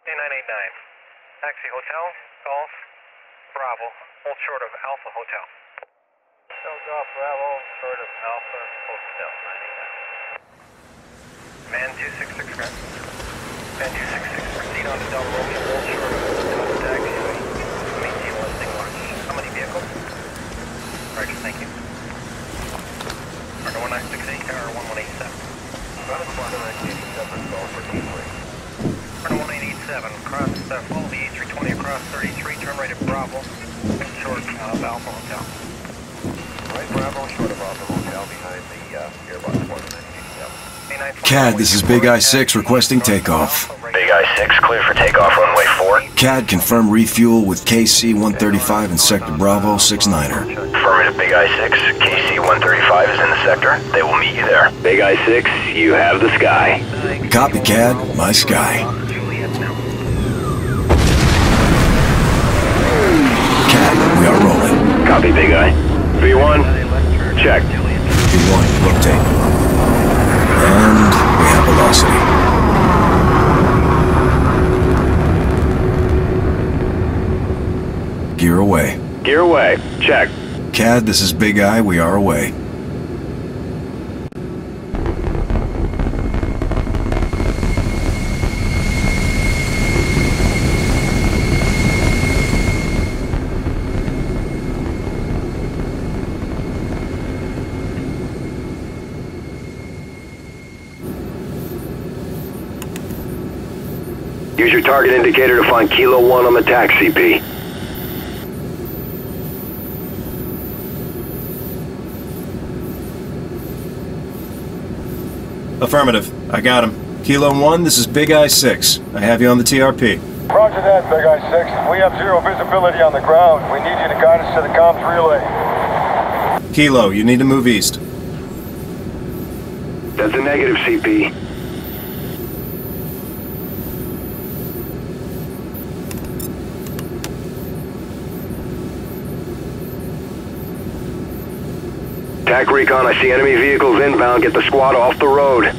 A989. Taxi Hotel, Golf, Bravo, hold short of Alpha Hotel. Hotel Golf, Bravo, short of Alpha Hotel, 989. Man 266, correct? Man 266, proceed on to Del Romeo, hold short of Delta Taxi, maintain listing launch. How many vehicles? Roger, thank you. Partner 1968, tower 1187. Partner 1987, call for Kingsway. Partner 1887, cross, uh, follow the A320 across 33, turn right at Bravo, short of Alpha Hotel. Right Bravo, short of Alpha Hotel, behind the uh, Airbus 1987. CAD, this is Big Eye-6 requesting takeoff. Big Eye-6, clear for takeoff, runway 4. CAD, confirm refuel with KC-135 in Sector Bravo 69er. Affirmative, Big Eye-6. KC-135 is in the sector. They will meet you there. Big Eye-6, you have the sky. Copy, CAD, my sky. Copy, Big Eye. V1, check. V1, rotate. And we have velocity. Gear away. Gear away, check. CAD, this is Big Eye, we are away. Use your target indicator to find Kilo 1 on the taxi, P. Affirmative. I got him. Kilo 1, this is Big Eye 6. I have you on the TRP. Roger that, Big Eye 6. We have zero visibility on the ground. We need you to guide us to the comms relay. Kilo, you need to move east. That's a negative, CP. TAC Recon, I see enemy vehicles inbound. Get the squad off the road.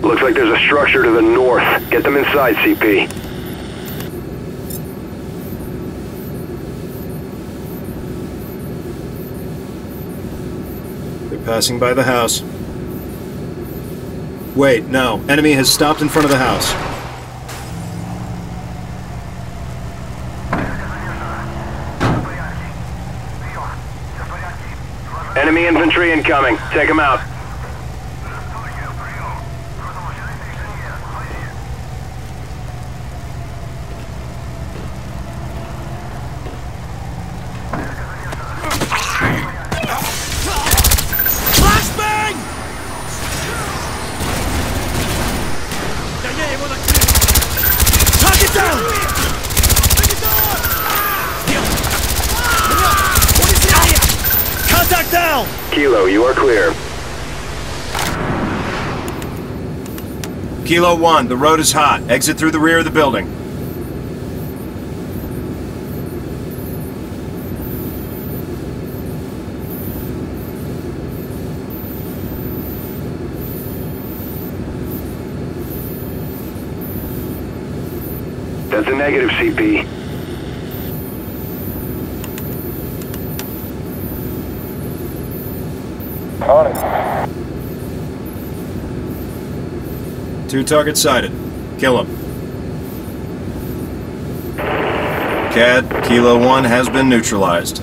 Looks like there's a structure to the north. Get them inside, CP. They're passing by the house. Wait, no. Enemy has stopped in front of the house. Enemy infantry incoming. Take them out. Kilo, you are clear. Kilo 1, the road is hot. Exit through the rear of the building. That's a negative, CP. Two targets sighted. Kill him. CAD, Kilo 1 has been neutralized.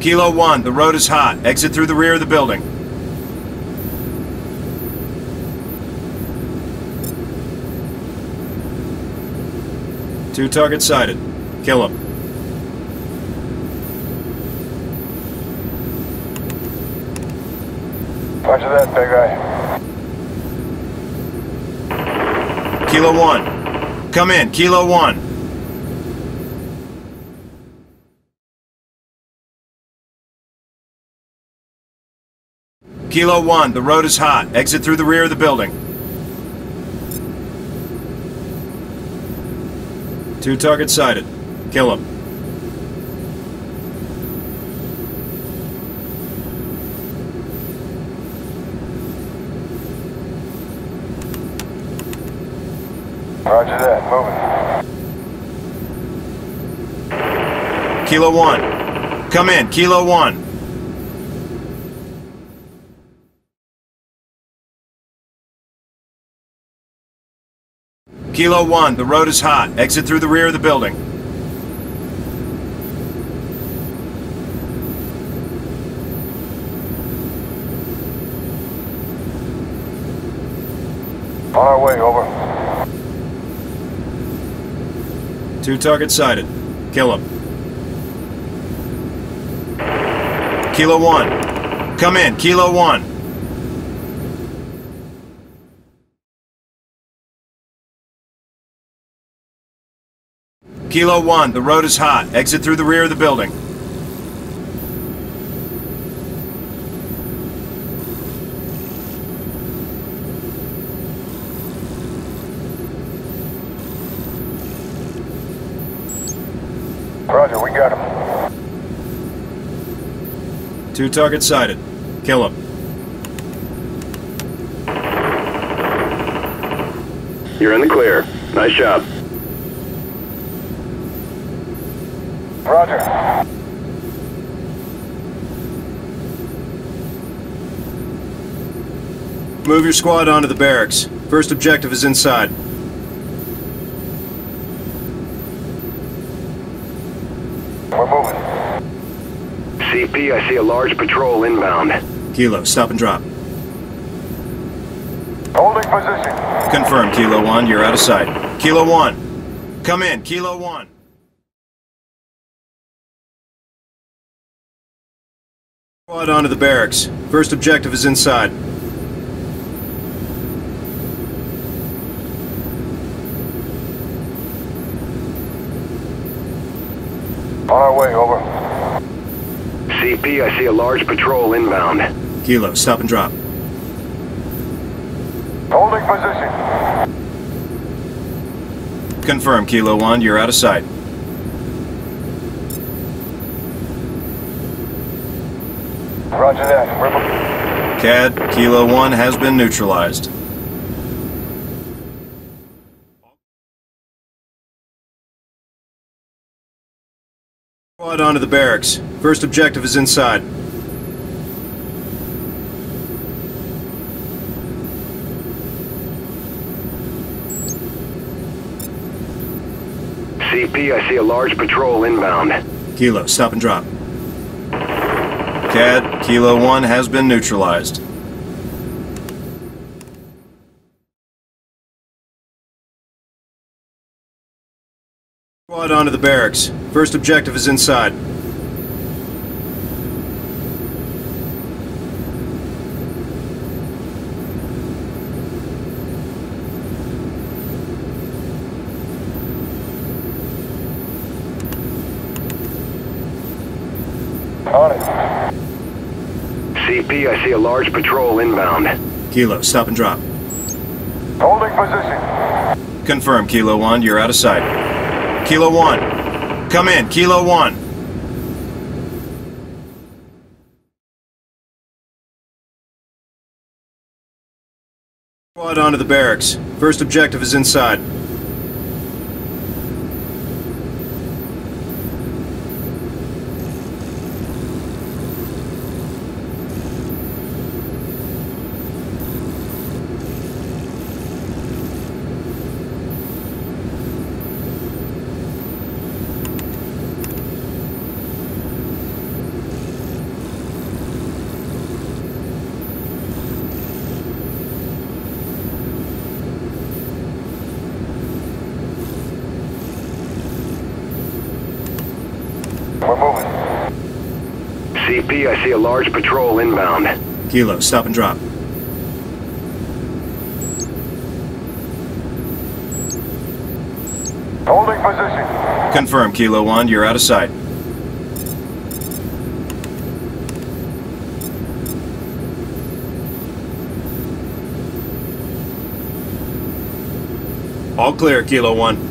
Kilo 1, the road is hot. Exit through the rear of the building. Two targets sighted. Kill him. Roger that, Big guy. Kilo 1. Come in, Kilo 1. Kilo 1, the road is hot. Exit through the rear of the building. Two targets sighted. Kill them. Roger that. Moving. Kilo 1. Come in. Kilo 1. Kilo 1, the road is hot. Exit through the rear of the building. On our way, over. Two targets sighted. Kill him. Kilo 1. Come in, Kilo 1. Kilo 1, the road is hot. Exit through the rear of the building. Roger, we got him. Two targets sighted. Kill him. You're in the clear. Nice job. Roger. Move your squad onto the barracks. First objective is inside. We're moving. CP, I see a large patrol inbound. Kilo, stop and drop. Holding position. Confirm, Kilo 1, you're out of sight. Kilo 1. Come in, Kilo 1. Squad onto the barracks. First objective is inside. On our way, over. CP, I see a large patrol inbound. Kilo, stop and drop. Holding position. Confirm, Kilo 1, you're out of sight. Roger that. CAD, Kilo 1 has been neutralized. Squad onto the barracks. First objective is inside. CP, I see a large patrol inbound. Kilo, stop and drop. CAD, Kilo 1 has been neutralized. Squad onto the barracks. First objective is inside. On it. CP, I see a large patrol inbound. Kilo, stop and drop. Holding position. Confirm, Kilo 1, you're out of sight. Kilo 1. Come in, Kilo 1. Squad onto the barracks. First objective is inside. We're moving. CP, I see a large patrol inbound. Kilo, stop and drop. Holding position. Confirm, Kilo 1, you're out of sight. All clear, Kilo 1.